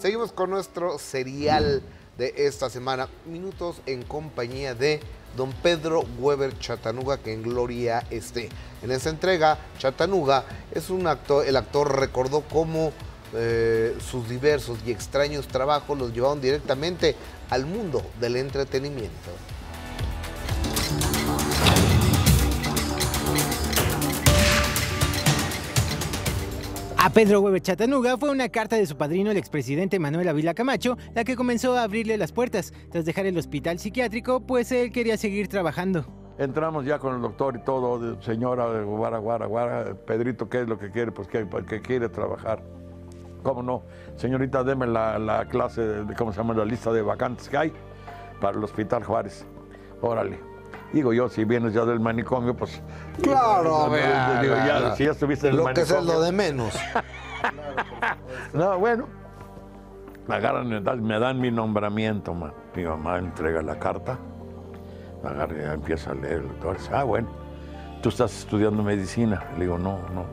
Seguimos con nuestro serial de esta semana, Minutos en compañía de don Pedro Weber Chatanuga, que en gloria esté. En esta entrega, Chatanuga es un actor, el actor recordó cómo eh, sus diversos y extraños trabajos los llevaron directamente al mundo del entretenimiento. A Pedro Weber Chatanuga fue una carta de su padrino, el expresidente Manuel Avila Camacho, la que comenzó a abrirle las puertas tras dejar el hospital psiquiátrico, pues él quería seguir trabajando. Entramos ya con el doctor y todo, señora, guara, guara, guara, Pedrito, ¿qué es lo que quiere? Pues que, quiere trabajar. ¿Cómo no? Señorita, deme la, la clase, ¿cómo se llama? La lista de vacantes que hay para el Hospital Juárez. Órale. Digo yo, si vienes ya del manicomio, pues. Claro, digo, ya, si ya estuviste en el Lo manicomio. que es lo de menos. No, bueno. Me agarran, me dan, me dan mi nombramiento, man. Mi mamá entrega la carta. Me agarra y ya empieza a leer el doctor. Dice, ah, bueno, tú estás estudiando medicina. Le digo, no, no.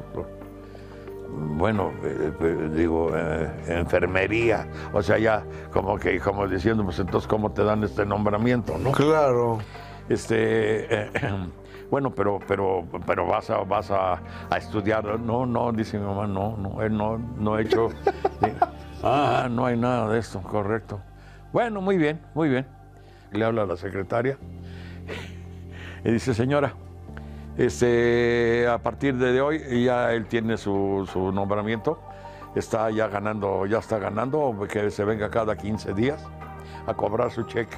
Bueno, eh, eh, digo, eh, enfermería. O sea, ya como que, como diciendo, pues entonces, ¿cómo te dan este nombramiento, no? Claro. Este, eh, bueno, pero, pero, pero vas a, vas a, a estudiar. No, no, dice mi mamá, no, no, él no, no he hecho. ah, no hay nada de esto, correcto. Bueno, muy bien, muy bien. Le habla a la secretaria y dice, señora, este, a partir de hoy ya él tiene su, su nombramiento, está ya ganando, ya está ganando, que se venga cada 15 días a cobrar su cheque.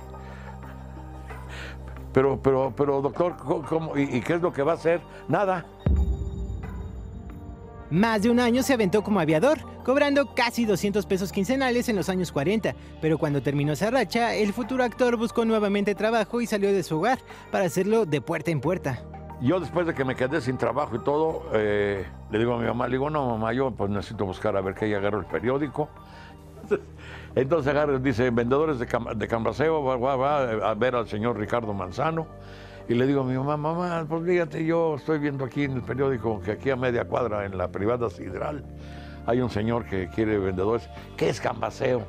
Pero, pero, pero, doctor, ¿cómo- y, y qué es lo que va a hacer? Nada. Más de un año se aventó como aviador, cobrando casi 200 pesos quincenales en los años 40, pero cuando terminó esa racha, el futuro actor buscó nuevamente trabajo y salió de su hogar para hacerlo de puerta en puerta. Yo después de que me quedé sin trabajo y todo, eh, le digo a mi mamá, le digo, no, mamá, yo pues necesito buscar a ver qué, y agarro el periódico. Entonces agarro, dice, vendedores de, cam- de cambaseo, va, va, va a ver al señor Ricardo Manzano. Y le digo a mi mamá, mamá, pues fíjate, yo estoy viendo aquí en el periódico que aquí a media cuadra, en la privada Sidral, hay un señor que quiere vendedores. ¿Qué es cambaseo?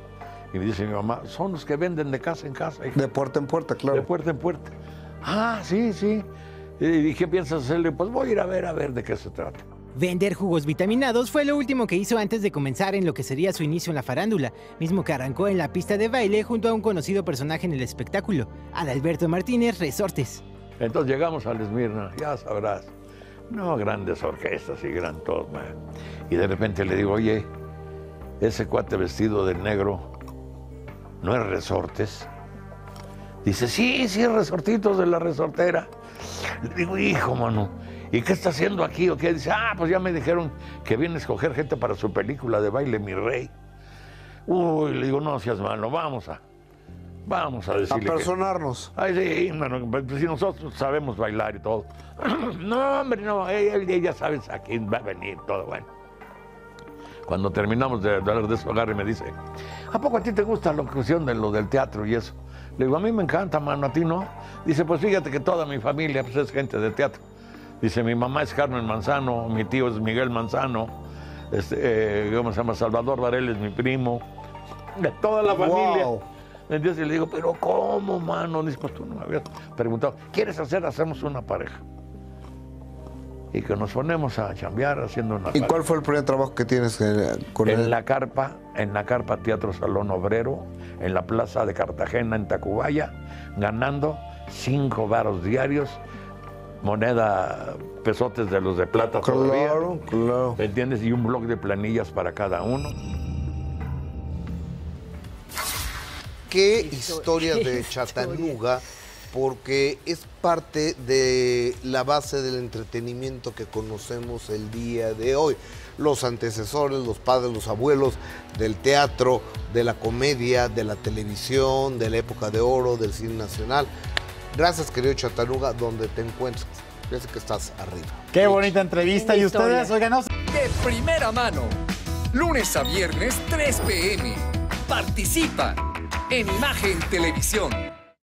Y me dice mi mamá, son los que venden de casa en casa. hija". De puerta en puerta, De claro. puerta en puerta. Ah, sí, sí. ¿Y qué piensas hacerle? Pues voy a ir a ver a ver de qué se trata. Vender jugos vitaminados fue lo último que hizo antes de comenzar en lo que sería su inicio en la farándula, mismo que arrancó en la pista de baile junto a un conocido personaje en el espectáculo, Adalberto Martínez Resortes. Entonces llegamos al Esmirna, ya sabrás. No, grandes orquestas y gran todo. Y de repente le digo, oye, ese cuate vestido de negro, ¿no es resortes? Dice, sí, sí, resortitos de la resortera. Le digo, hijo, mano, ¿y qué está haciendo aquí o qué? Dice, ah, pues ya me dijeron que viene a escoger gente para su película de baile, mi rey. Uy, le digo, no seas malo, vamos a, vamos a A decirle que... personarnos. Ay, sí, mano, pues si nosotros sabemos bailar y todo. no, hombre, no, ella, ella sabe a quién va a venir, todo bueno. Cuando terminamos de hablar de eso, agarra y me dice, ¿a poco a ti te gusta la cuestión de lo del teatro y eso? Le digo, a mí me encanta, mano, a ti no. Dice, pues fíjate que toda mi familia pues, es gente de teatro. Dice, mi mamá es Carmen Manzano, mi tío es Miguel Manzano, este, eh, ¿cómo se llama? Salvador Varela es mi primo, de toda la familia. Wow. Entonces le digo, pero ¿cómo, mano? Dice, pues tú no me habías preguntado. ¿Quieres hacer? Hacemos una pareja. Y que nos ponemos a chambear haciendo una ¿Y pareja. cuál fue el primer trabajo que tienes eh, con En él? la carpa, en la carpa Teatro Salón Obrero, en la plaza de Cartagena, en Tacubaya, ganando cinco varos diarios, moneda, pesotes de los de plata todavía. Claro, claro. ¿Me entiendes? Y un blog de planillas para cada uno. qué historias de Chattanooga, porque es parte de la base del entretenimiento que conocemos el día de hoy. Los antecesores, los padres, los abuelos del teatro, de la comedia, de la televisión, de la época de oro, del cine nacional. Gracias, querido Chattanooga, donde te encuentres. Parece que estás arriba. Qué bonita entrevista. Y ustedes, historia. oigan, no De primera mano. Lunes a viernes, 3 p.m. Participa en Imagen Televisión.